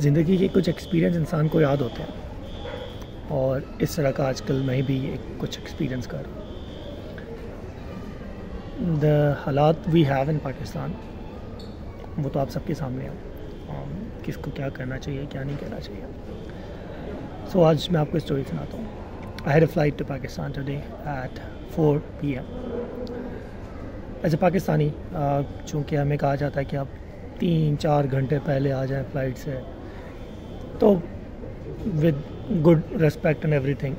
ज़िंदगी के कुछ एक्सपीरियंस इंसान को याद होते हैं। और इस तरह का आजकल मैं भी एक कुछ एक्सपीरियंस कर रहा द हालात वी हैव इन पाकिस्तान वो तो आप सबके सामने हैं। किसको क्या करना चाहिए क्या नहीं करना चाहिए। सो so, आज मैं आपको स्टोरी सुनाता हूँ। I had a flight to Pakistan today at four P M as a Pakistani चूँकि हमें कहा जाता है कि आप तीन चार घंटे पहले आ जाएँ फ़्लाइट से तो with good respect and everything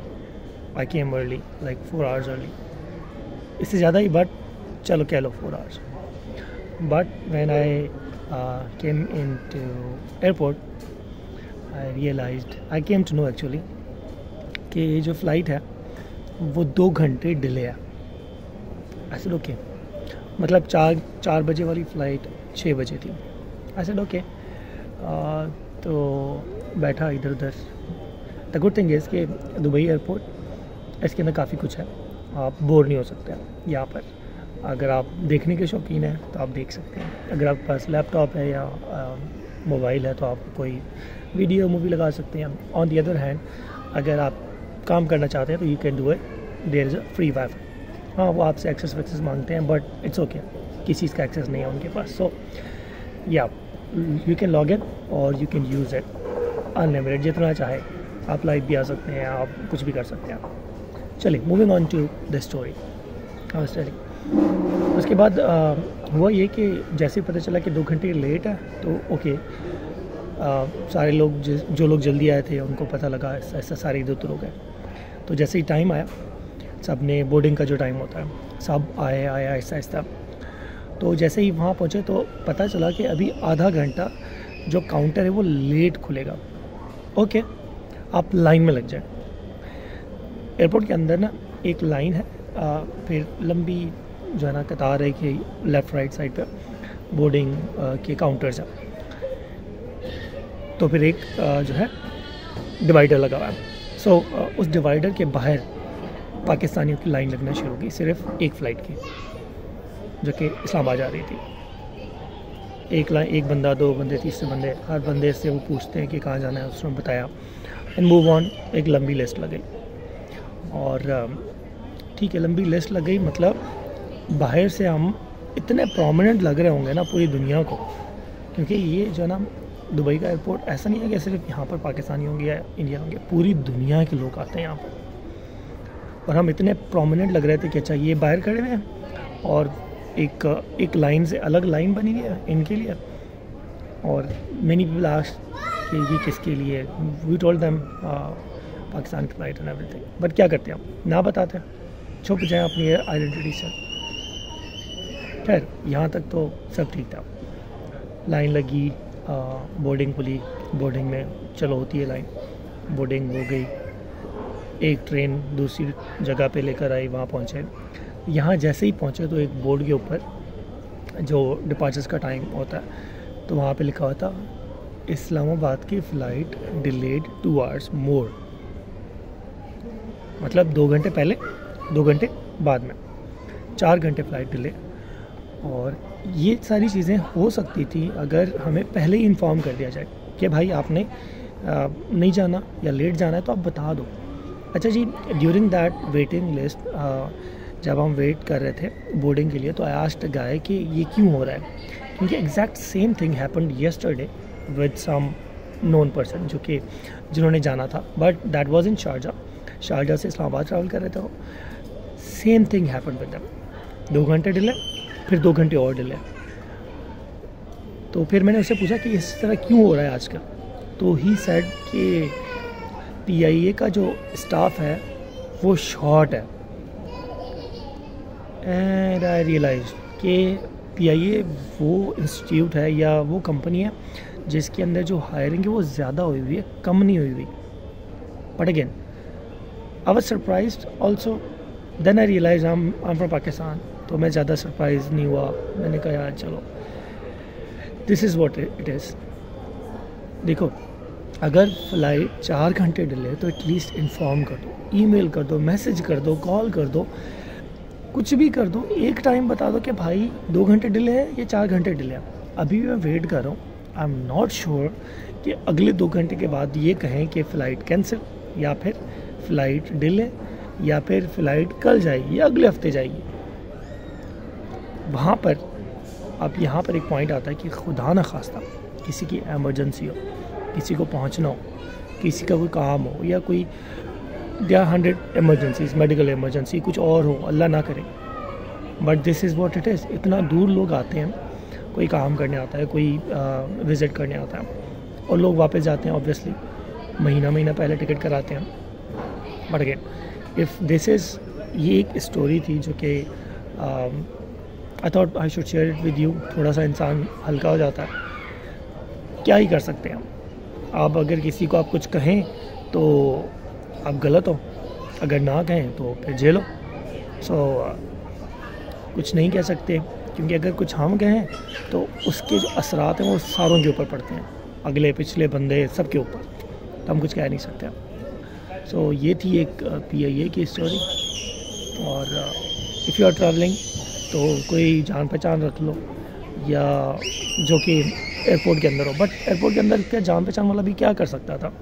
I came early like four hours early इससे ज़्यादा ही बट चलो कह लो four hours but when I came in to airport I realize I came to know actually कि ये जो फ़्लाइट है, वो दो घंटे डिले है. ऐसे ओके मतलब चार चार बजे वाली फ़्लाइट छः बजे थी. ऐसे ओके बैठा इधर उधर। द गुड थिंग इज़ कि दुबई एयरपोर्ट इसके अंदर काफ़ी कुछ है। आप बोर नहीं हो सकते यहाँ पर। अगर आप देखने के शौकीन हैं तो आप देख सकते हैं। अगर आपके पास लैपटॉप है या मोबाइल है तो आप कोई वीडियो मूवी लगा सकते हैं। ऑन दी अदर हैंड अगर आप काम करना चाहते हैं तो you can do it there is a free wifi हाँ वो आपसे एक्सेस वैक्सेस मांगते हैं बट इट्स ओके किसी चीज़ का एक्सेस नहीं है उनके पास। सो या यू कैन लॉग इन और you can use it unlimited जितना चाहे आप लाइव भी आ सकते हैं आप कुछ भी कर सकते हैं। चलिए moving on to the story चलिए। उसके बाद आ, हुआ ये कि जैसे ही पता चला कि दो घंटे लेट है तो ओके आ, सारे लोग जो लोग जल्दी आए थे उनको पता लगा ऐसा ऐसा सारे इधर उधर हो गए। तो जैसे ही टाइम आया सबने बोर्डिंग का जो टाइम होता है सब आए आए आहिस्ता आहिस्ता तो जैसे ही वहाँ पहुँचे तो पता चला कि अभी आधा घंटा जो काउंटर है वो लेट खुलेगा। ओके आप लाइन में लग जाए। एयरपोर्ट के अंदर ना एक लाइन है आ, फिर लंबी जो है ना कतार है कि लेफ़्ट राइट साइड पे बोर्डिंग के काउंटर्स हैं। तो फिर एक आ, जो है डिवाइडर लगा हुआ है। सो उस डिवाइडर के बाहर पाकिस्तानियों की लाइन लगना शुरू होगी सिर्फ़ एक फ़्लाइट की जो कि इस्लामाबाद जा रही थी। एक लाइन एक बंदा, दो बंदे तीसरे बंदे, हर बंदे से वो पूछते हैं कि कहाँ जाना है, उसने बताया। एंड मूव ऑन एक लंबी लिस्ट लग गई। और ठीक है, लंबी लिस्ट लग गई मतलब बाहर से हम इतने प्रोमिनेंट लग रहे होंगे ना पूरी दुनिया को, क्योंकि ये जो ना, दुबई का एयरपोर्ट ऐसा नहीं है कि सिर्फ़ यहाँ पर पाकिस्तानी होंगे या इंडिया होंगे, पूरी दुनिया के लोग आते हैं यहाँ पर। और हम इतने प्रोमिनेंट लग रहे थे कि अच्छा ये बाहर खड़े हुए हैं, और एक एक लाइन से अलग लाइन बनी हुई है इनके लिए। और मैनी पीपल आस्ट कि ये किसके लिए वी टोल्ड दैम पाकिस्तान की फ़्लाइट एंड एवरीथिंग बट क्या करते हैं हम? ना बताते हैं। छुप जाएँ अपनी आइडेंटिटी से। खैर, यहाँ तक तो सब ठीक था। लाइन लगी बोर्डिंग खुली। बोर्डिंग में चलो होती है लाइन। बोर्डिंग हो गई। एक ट्रेन दूसरी जगह पे लेकर आई, वहाँ पहुँचे। यहाँ जैसे ही पहुँचे तो एक बोर्ड के ऊपर जो डिपार्चर्स का टाइम होता है तो वहाँ पे लिखा हुआ था, इस्लामाबाद की flight delayed two hours more मतलब दो घंटे पहले, दो घंटे बाद में, चार घंटे फ़्लाइट डिले और ये सारी चीज़ें हो सकती थी अगर हमें पहले ही इन्फॉर्म कर दिया जाए कि भाई आपने नहीं जाना या लेट जाना है तो आप बता दो। अच्छा जी ड्यूरिंग दैट वेटिंग लिस्ट जब हम वेट कर रहे थे बोर्डिंग के लिए तो आई आस्ट गाय कि ये क्यों हो रहा है? क्योंकि exact same thing happen yesterday with some known person जो कि, जिन्होंने जाना था। But that was in Sharjah Sharjah से इस्लामाबाद ट्रैवल कर रहे थे same thing happen with them दो घंटे डिले फिर दो घंटे और डिले तो फिर मैंने उससे पूछा कि इस तरह क्यों हो रहा है आजकल? तो ही सेड कि पीआईए का जो स्टाफ है, वो शॉर्ट है। एंड आई रियलाइज़ कि पीआईए वो इंस्टीट्यूट है या वो कंपनी है जिसके अंदर जो हायरिंग है वो ज़्यादा हुई हुई है, कम नहीं हुई हुई। But again I was surprise also then I realize I am from Pakistan तो मैं ज़्यादा सरप्राइज़ नहीं हुआ। मैंने कहा, यार, चलो this is what it is देखो, अगर फ़्लाइट चार घंटे डिले तो एटलीस्ट इन्फॉर्म कर दो ईमेल कर दो मैसेज कर दो कॉल कर दो कुछ भी कर दो, एक टाइम बता दो कि भाई, दो घंटे डिले है या चार घंटे डिले है। अभी भी मैं वेट कर रहा हूँ। आई एम नॉट श्योर कि अगले दो घंटे के बाद ये कहें कि फ़्लाइट कैंसिल या फिर फ़्लाइट डिले या फिर फ़्लाइट कल जाएगी या अगले हफ़्ते जाएगी। वहाँ पर, अब यहाँ पर एक पॉइंट आता है कि खुदा न खास्ता, किसी की एमरजेंसी हो, किसी को पहुँचना हो, किसी का कोई काम हो या कोई they are hundred emergencies medical emergency कुछ और हो, अल्लाह ना करे। But this is what it is इतना दूर लोग आते हैं, कोई काम करने आता है, कोई विज़िट करने आता है, और लोग वापस जाते हैं ऑब्वियसली महीना महीना पहले टिकट कराते हैं। But again if this is ये एक स्टोरी थी जो कि I thought I should share it with you थोड़ा सा इंसान हल्का हो जाता है। क्या ही कर सकते हैं आप अगर किसी को आप कुछ कहें तो आप गलत हो। अगर ना कहें तो फिर झेलो सो so, कुछ नहीं कह सकते क्योंकि अगर कुछ हम कहें तो उसके जो असरात हैं वो सारों के ऊपर पड़ते हैं। अगले पिछले बंदे सब के ऊपर। तो हम कुछ कह नहीं सकते सो so, ये थी एक पी आई ए की स्टोरी और इफ़ यू आर ट्रैवलिंग तो कोई जान पहचान रख लो या जो कि एयरपोर्ट के अंदर हो। बट एयरपोर्ट के अंदर क्या जान पहचान वाला भी क्या कर सकता था?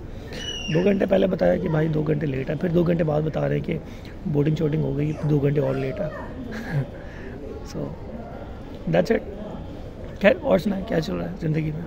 दो घंटे पहले बताया कि भाई दो घंटे लेट है, फिर दो घंटे बाद बता रहे हैं कि बोर्डिंग शोटिंग हो गई दो घंटे और लेट है। सो दैट्स इट खैर, और सुना क्या चल रहा है ज़िंदगी में?